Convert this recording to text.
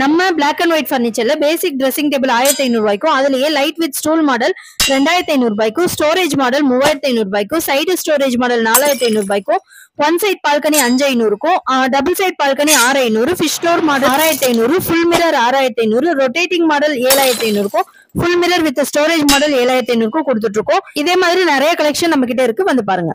நம்ம black and white ஃபர்னிச்சர்ல basic dressing table ஆயிரத்தி ஐநூறு ரூபாய்க்கும் அதுலயே லைட் வித் ஸ்டூல் மாடல் ரெண்டாயிரத்தி ஐநூறு ரூபாய்க்கும் ஸ்டோரேஜ் மாடல் மூவாயிரத்தி ஐநூறு ரூபாய்க்கும் சைடு ஸ்டோரேஜ் மாடல் நாலாயிரத்தி ஐநூறு ரூபாய்க்கும் ஒன் சைட் பால்கனி அஞ்சு ஐநூறுக்கும் டபுள் சைட் பால்கனி ஆறு ஐநூறு ஃபிஷ் டோர் மாடல் ஆறாயிரத்தி ஐநூறு ஃபுல் மிரர் ஆறாயிரத்தி ஐநூறு ரொட்டேட்டிங் மாடல் ஏழாயிரத்தி ஐநூறுக்கும் full mirror with storage model ஏழாயிரத்தி ஐநூறுக்கும் கொடுத்துட்டு இருக்கோம் இதே மாதிரி நிறைய கலெக்ஷன் நம்ம கிட்ட இருக்கு வந்து பாருங்க.